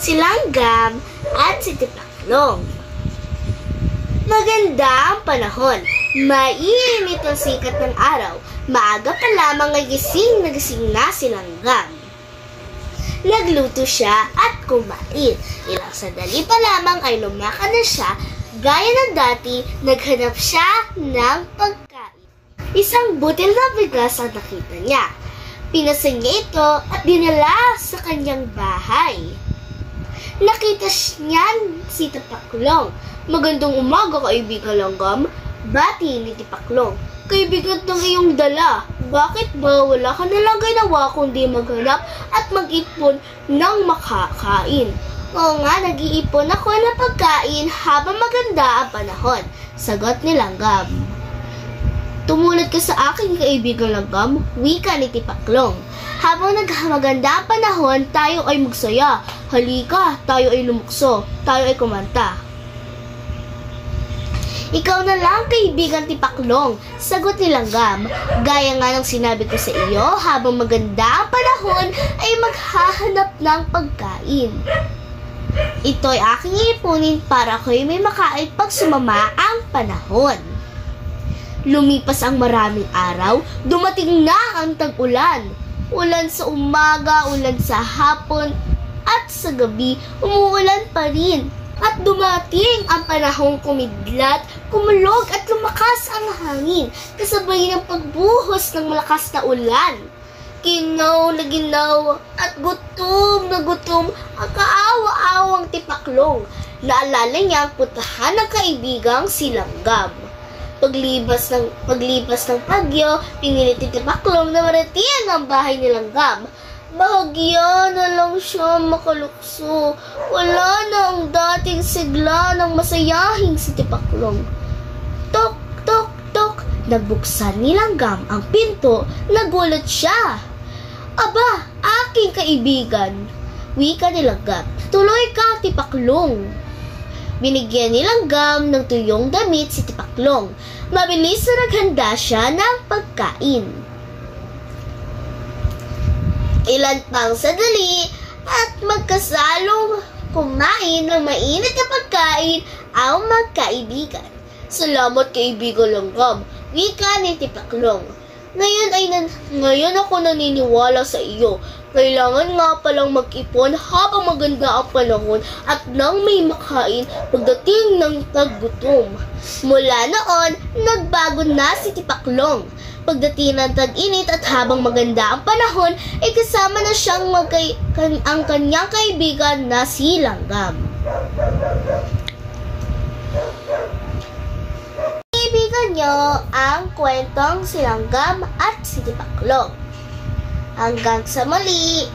si Langgam at si Tipaklong. Maganda ang panahon. Mainit ang sikat ng araw. Maaga pa lamang ay gising na gising na si Langgam. Nagluto siya at kumain. Ilang sandali pa lamang ay lumakad na siya. Gaya ng dati, naghanap siya ng pagkain. Isang butil na bigas ang nakita niya. Pinasan niya ito at dinala sa kanyang bahay. Nakita niyan si Tipaklong. Magandang umaga, kaibigan langgam. Bati ni Tipaklong. Kaibigan ng iyong dala. Bakit ba wala ka nalang ginawa kundi maghanap at mag-ipon ng makakain? Oo nga, nag-iipon ako ng pagkain habang maganda ang panahon. Sagot ni Langgam. Tumulad ka sa aking kaibigan Langgam, wika ni Tipaklong. Habang nagmaganda panahon, tayo ay magsaya. Halika, tayo ay lumukso, tayo ay kumanta. Ikaw na lang, kaibigan tipaklong, sagot ni Langgam. Gaya nga ng sinabi ko sa iyo, habang maganda ang panahon ay maghahanap ng pagkain. Ito'y aking ipunin para ako'y may makain pag sumama ang panahon. Lumipas ang maraming araw, dumating na ang tag-ulan. Ulan sa umaga, ulan sa hapon, at sa gabi, umuulan pa rin. At dumating ang panahong kumidlat, kumulog at lumakas ang hangin, kasabay ng pagbuhos ng malakas na ulan. Ginaw na ginaw at gutom na gutom ang kaawa-awang tipaklong. Naalala niya ang putahan ng kaibigang si Langgam. Paglibas ng paglibas ng bagyo, pinilit ni Tipaklong na marating ang bahay ni Langgam. Bahagya na lang siya makalukso. Wala na ang dating sigla ng masayahing si Tipaklong. Tok, tok, tok. Nagbuksan ni Langgam ang pinto. Nagulat siya. Aba, aking kaibigan. Wika ni Langgam. Tuloy ka, Tipaklong. Binigyan ni Langgam ng tuyong damit si Tipaklong. Mabilis na naghanda siya ng pagkain. Ilan pang sandali at magkasalong kumain ng mainit na pagkain ang magkaibigan. Salamat kaibigan Langgam, wika ni Tipaklong. Ngayon ay nan ngayon ako naniniwala sa iyo. Kailangan nga palang mag-ipon habang maganda ang panahon at nang may makain pagdating ng taggutom. Mula noon, nagbago na si Tipaklong. Pagdating ng tag-init at habang maganda ang panahon, ay kasama na siyang magkay, kan, ang kanyang kaibigan na si Langgam. Niyo ang kwentong si Langgam at si Tipaklong. Hanggang sa muli!